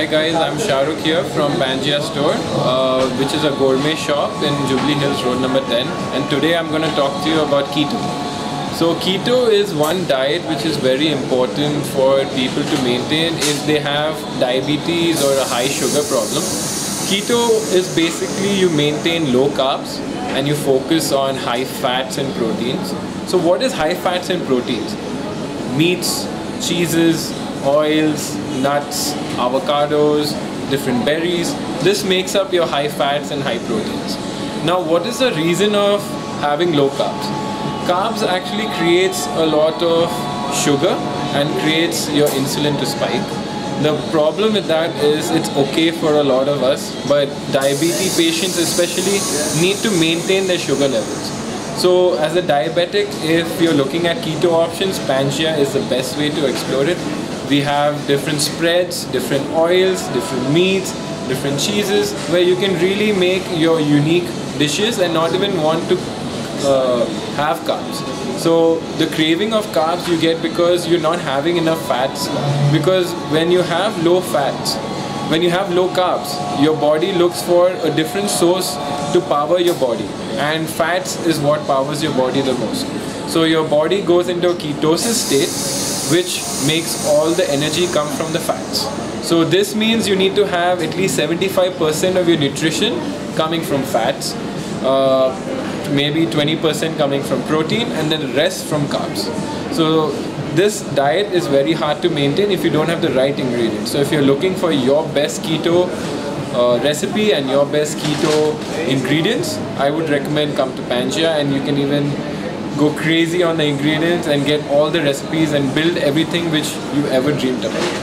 Hi guys, I'm Shahrukh here from Pangea Store, uh, which is a gourmet shop in Jubilee Hills Road number 10. And today I'm going to talk to you about keto. So keto is one diet which is very important for people to maintain if they have diabetes or a high sugar problem. Keto is basically you maintain low carbs and you focus on high fats and proteins. So what is high fats and proteins? Meats, cheeses, oils, nuts, avocados, different berries. This makes up your high fats and high proteins. Now what is the reason of having low carbs? Carbs actually creates a lot of sugar and creates your insulin to spike. The problem with that is it's okay for a lot of us, but diabetes patients especially need to maintain their sugar levels. So as a diabetic, if you're looking at keto options, Pangea is the best way to explore it. We have different spreads, different oils, different meats, different cheeses, where you can really make your unique dishes and not even want to uh, have carbs. So the craving of carbs you get because you're not having enough fats. Because when you have low fats, when you have low carbs, your body looks for a different source to power your body. And fats is what powers your body the most. So your body goes into a ketosis state which makes all the energy come from the fats. So this means you need to have at least 75% of your nutrition coming from fats, uh, maybe 20% coming from protein and then the rest from carbs. So this diet is very hard to maintain if you don't have the right ingredients. So if you're looking for your best keto uh, recipe and your best keto ingredients, I would recommend come to Pangea and you can even go crazy on the ingredients and get all the recipes and build everything which you ever dreamed about.